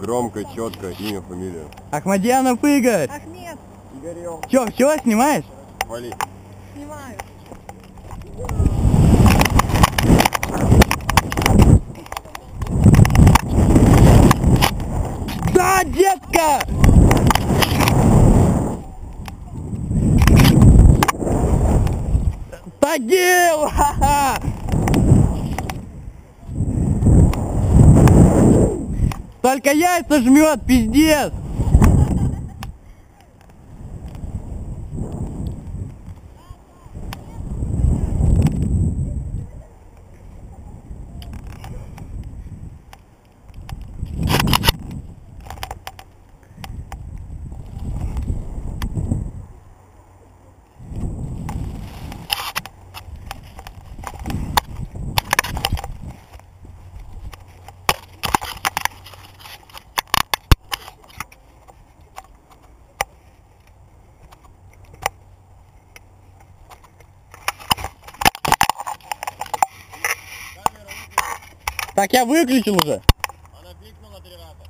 Громко, четко, имя, фамилия. Ахмадьянов Игорь. Ахмед, Игорем. Чё, все, снимаешь? Вали. снимаю. Да, детка! Тагил! Ха-ха! Только яйца жмет, пиздец! Так я выключил уже. Она пикнула три раза.